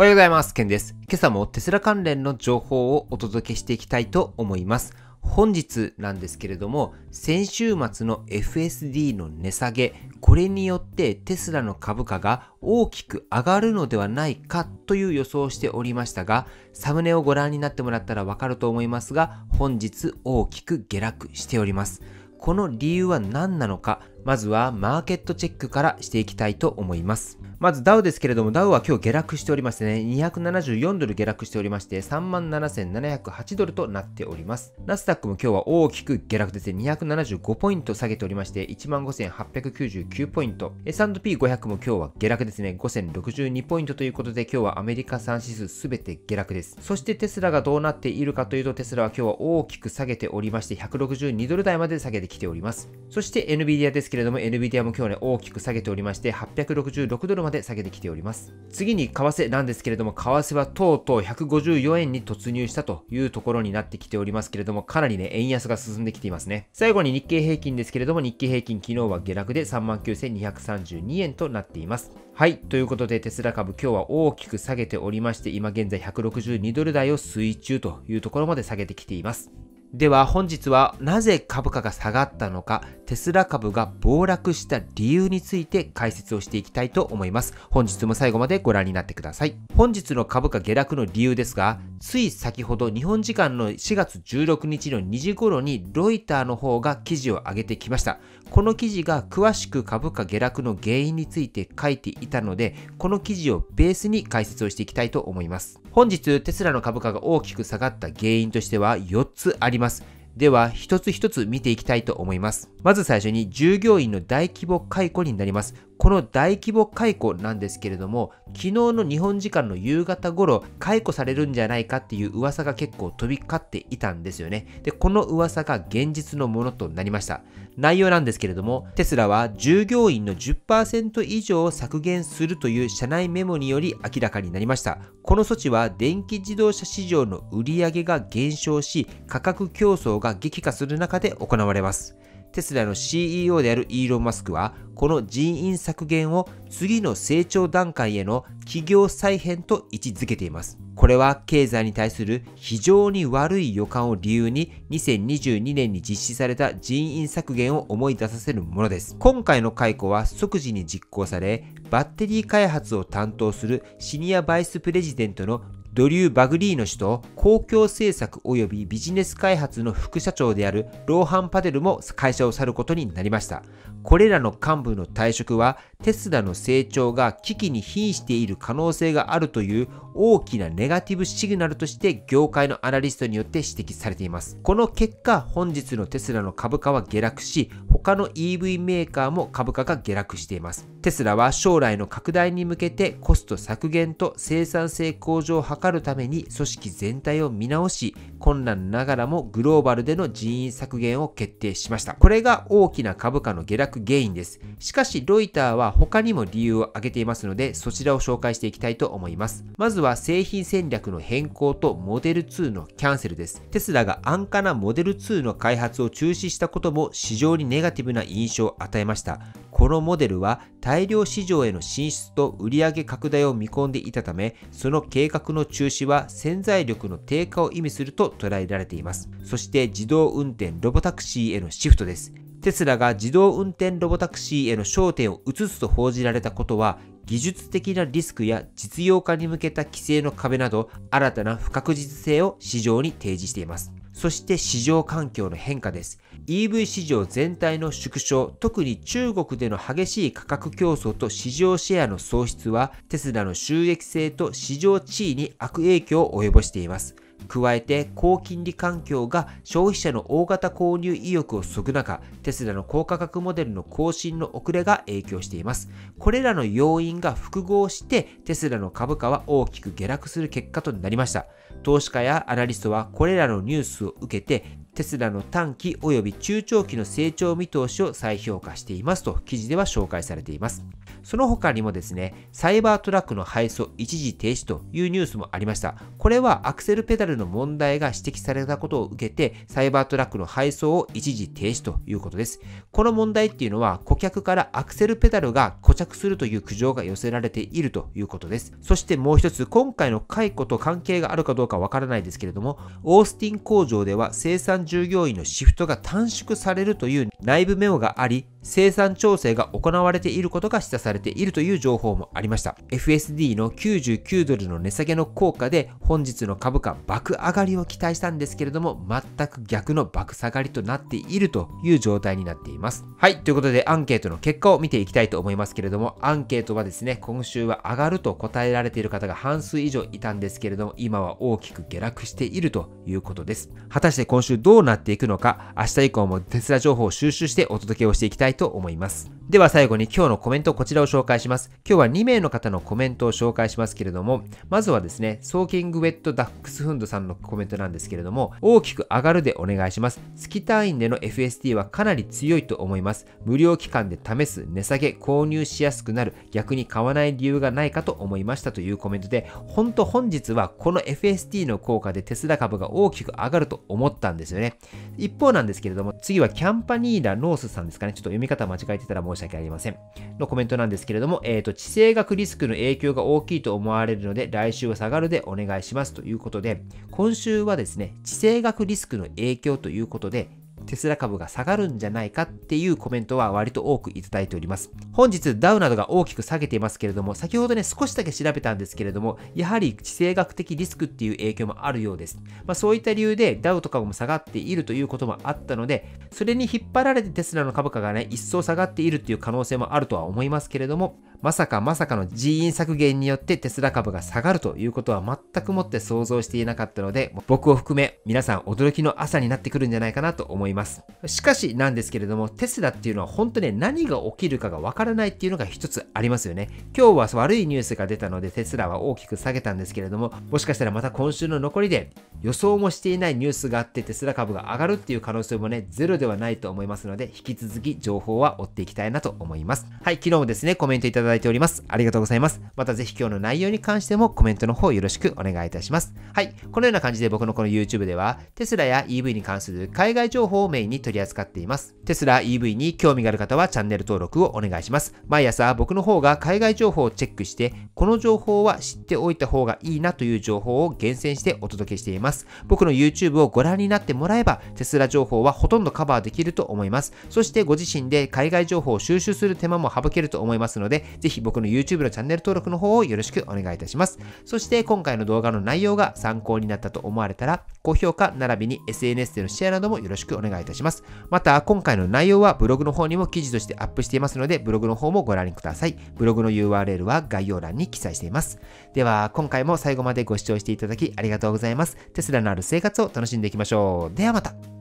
おはようございます。ケンです。今朝もテスラ関連の情報をお届けしていきたいと思います。本日なんですけれども、先週末の FSD の値下げ、これによってテスラの株価が大きく上がるのではないかという予想をしておりましたが、サムネをご覧になってもらったらわかると思いますが、本日大きく下落しております。この理由は何なのか、まずはマーケットチェックからしていきたいと思います。まずダウですけれども、ダウは今日下落しておりましてね、274ドル下落しておりまして、37,708ドルとなっております。ナスダックも今日は大きく下落ですね、275ポイント下げておりまして、15,899ポイント。S&P500 も今日は下落ですね、5,062ポイントということで、今日はアメリカ3指数すべて下落です。そしてテスラがどうなっているかというと、テスラは今日は大きく下げておりまして、162ドル台まで下げてきております。そして NVIDIA ですけれども、NVIDIA も今日ね、大きく下げておりまして、866ドルまでまで下げてきております。次に為替なんですけれども、為替はとうとう154円に突入したというところになってきておりますけれども、かなりね、円安が進んできていますね。最後に日経平均ですけれども、日経平均昨日は下落で39,232円となっています。はい。ということで、テスラ株今日は大きく下げておりまして、今現在162ドル台を推中というところまで下げてきています。では本日はなぜ株価が下がったのか、テスラ株が暴落した理由について解説をしていきたいと思います。本日も最後までご覧になってください。本日の株価下落の理由ですが、つい先ほど日本時間の4月16日の2時頃にロイターの方が記事を上げてきました。この記事が詳しく株価下落の原因について書いていたので、この記事をベースに解説をしていきたいと思います。本日テスラの株価が大きく下がった原因としては4つあります。では、一つ一つ見ていきたいと思います。まず最初に従業員の大規模解雇になります。この大規模解雇なんですけれども、昨日の日本時間の夕方頃、解雇されるんじゃないかっていう噂が結構飛び交っていたんですよね。で、この噂が現実のものとなりました。内容なんですけれども、テスラは従業員の10%以上を削減するという社内メモにより明らかになりました。この措置は電気自動車市場の売り上げが減少し、価格競争が激化する中で行われます。テスラの CEO であるイーロン・マスクは、この人員削減を次の成長段階への企業再編と位置づけています。これは経済に対する非常に悪い予感を理由に2022年に実施された人員削減を思い出させるものです。今回の解雇は即時に実行され、バッテリー開発を担当するシニアバイスプレジデントのドリュー・バグリーノ氏と公共政策及びビジネス開発の副社長であるローハン・パデルも会社を去ることになりました。これらの幹部の退職はテスラの成長が危機に瀕している可能性があるという大きなネガティブシグナルとして業界のアナリストによって指摘されています。この結果、本日のテスラの株価は下落し、他の EV メーカーも株価が下落しています。テスラは将来の拡大に向けてコスト削減と生産性向上を図図るために組織全体を見直し、困難ながらもグローバルでの人員削減を決定しました。これが大きな株価の下落原因です。しかし、ロイターは他にも理由を挙げていますので、そちらを紹介していきたいと思います。まずは製品戦略の変更とモデル2のキャンセルです。テスラが安価なモデル2の開発を中止したことも市場にネガティブな印象を与えました。このモデルは大量市場への進出と売上拡大を見込んでいたため、その計画の中止は潜在力の低下を意味すると捉えられています。そして自動運転ロボタクシーへのシフトです。テスラが自動運転ロボタクシーへの焦点を移すと報じられたことは、技術的なリスクや実用化に向けた規制の壁など、新たな不確実性を市場に提示しています。そして市場環境の変化です。EV 市場全体の縮小、特に中国での激しい価格競争と市場シェアの喪失は、テスラの収益性と市場地位に悪影響を及ぼしています。加えて高金利環境が消費者の大型購入意欲をそぐ中、テスラの高価格モデルの更新の遅れが影響しています。これらの要因が複合してテスラの株価は大きく下落する結果となりました。投資家やアナリストはこれらのニュースを受けてテスラの短期及び中長期の成長見通しを再評価していますと記事では紹介されています。その他にもですね、サイバートラックの配送一時停止というニュースもありました。これはアクセルペダルの問題が指摘されたことを受けて、サイバートラックの配送を一時停止ということです。この問題っていうのは、顧客からアクセルペダルが固着するという苦情が寄せられているということです。そしてもう一つ、今回の解雇と関係があるかどうかわからないですけれども、オースティン工場では生産従業員のシフトが短縮されるという内部メモがあり、生産調整が行われていることが示唆されているという情報もありました。FSD の99ドルの値下げの効果で本日の株価爆上がりを期待したんですけれども、全く逆の爆下がりとなっているという状態になっています。はい、ということでアンケートの結果を見ていきたいと思いますけれども、アンケートはですね、今週は上がると答えられている方が半数以上いたんですけれども、今は大きく下落しているということです。果たして今週どうなっていくのか、明日以降もテスラ情報を収集してお届けをしていきたいと思います。では最後に今日のコメントこちらを紹介します。今日は2名の方のコメントを紹介しますけれども、まずはですね、ソーキングウェットダックスフンドさんのコメントなんですけれども、大きく上がるでお願いします。月単位での FST はかなり強いと思います。無料期間で試す、値下げ、購入しやすくなる、逆に買わない理由がないかと思いましたというコメントで、本当本日はこの FST の効果でテスラ株が大きく上がると思ったんですよね。一方なんですけれども、次はキャンパニーラノースさんですかね。ちょっと読み方間違えてたら申しし訳ありません。のコメントなんですけれども、えっ、ー、と、地政学リスクの影響が大きいと思われるので、来週は下がるでお願いしますということで、今週はですね、地政学リスクの影響ということで、テスラ株が下がるんじゃないかっていうコメントは割と多くいただいております。本日ダウなどが大きく下げていますけれども、先ほどね、少しだけ調べたんですけれども、やはり地政学的リスクっていう影響もあるようです。まあ、そういった理由でダウとかも下がっているということもあったので、それに引っ張られてテスラの株価がね、一層下がっているっていう可能性もあるとは思いますけれども、まさかまさかの人員削減によってテスラ株が下がるということは全くもって想像していなかったので、僕を含め皆さん驚きの朝になってくるんじゃないかなと思います。ますしかしなんですけれども、テスラっていうのは本当に何が起きるかがわからないっていうのが一つありますよね。今日は悪いニュースが出たのでテスラは大きく下げたんですけれども、もしかしたらまた今週の残りで予想もしていないニュースがあってテスラ株が上がるっていう可能性もね、ゼロではないと思いますので、引き続き情報は追っていきたいなと思います。はい、昨日もですね、コメントいただいております。ありがとうございます。またぜひ今日の内容に関してもコメントの方よろしくお願いいたします。はい、このような感じで僕のこの YouTube では、テスラや EV に関する海外情報をメインに取り扱っています。テスラ EV に興味がある方はチャンネル登録をお願いします。毎朝僕の方が海外情報をチェックして、この情報は知っておいた方がいいなという情報を厳選してお届けしています。僕の YouTube をご覧になってもらえば、テスラ情報はほとんどカバーできると思います。そしてご自身で海外情報を収集する手間も省けると思いますので、ぜひ僕の YouTube のチャンネル登録の方をよろしくお願いいたします。そして今回の動画の内容が参考になったと思われたら、高評価並びに SNS でのシェアなどもよろしくお願い願いいたします。また、今回の内容はブログの方にも記事としてアップしていますので、ブログの方もご覧ください。ブログの URL は概要欄に記載しています。では、今回も最後までご視聴していただきありがとうございます。テスラのある生活を楽しんでいきましょう。ではまた。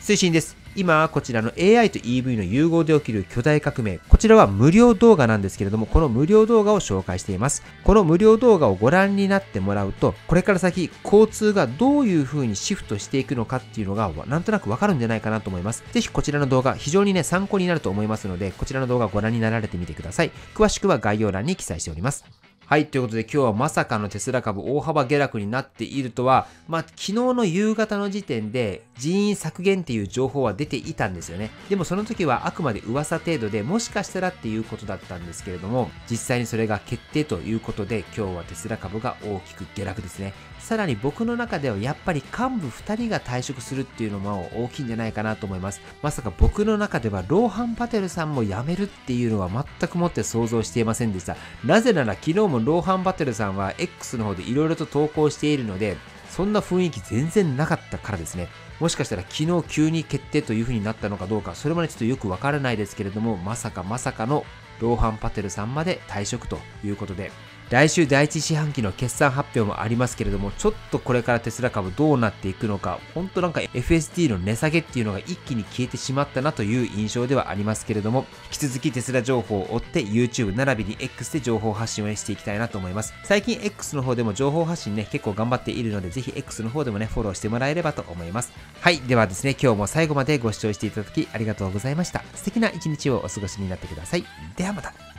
推進です。今は、こちらの AI と EV の融合で起きる巨大革命。こちらは無料動画なんですけれども、この無料動画を紹介しています。この無料動画をご覧になってもらうと、これから先、交通がどういう風にシフトしていくのかっていうのが、なんとなくわかるんじゃないかなと思います。ぜひこちらの動画、非常にね、参考になると思いますので、こちらの動画をご覧になられてみてください。詳しくは概要欄に記載しております。はい。ということで今日はまさかのテスラ株大幅下落になっているとは、まあ昨日の夕方の時点で人員削減っていう情報は出ていたんですよね。でもその時はあくまで噂程度でもしかしたらっていうことだったんですけれども、実際にそれが決定ということで今日はテスラ株が大きく下落ですね。さらに僕の中ではやっぱり幹部2人が退職するっていうのも大きいんじゃないかなと思います。まさか僕の中ではローハン・パテルさんも辞めるっていうのは全くもって想像していませんでした。なぜなら昨日もローハン・パテルさんは X の方でいろいろと投稿しているので、そんな雰囲気全然なかったからですね。もしかしたら昨日急に決定という風になったのかどうか、それまでちょっとよくわからないですけれども、まさかまさかのローハン・パテルさんまで退職ということで、来週第一四半期の決算発表もありますけれども、ちょっとこれからテスラ株どうなっていくのか、本当なんか FSD の値下げっていうのが一気に消えてしまったなという印象ではありますけれども、引き続きテスラ情報を追って YouTube 並びに X で情報発信をしていきたいなと思います。最近 X の方でも情報発信ね、結構頑張っているので、ぜひ X の方でもね、フォローしてもらえればと思います。はい。ではですね、今日も最後までご視聴していただきありがとうございました。素敵な一日をお過ごしになってください。ではまた。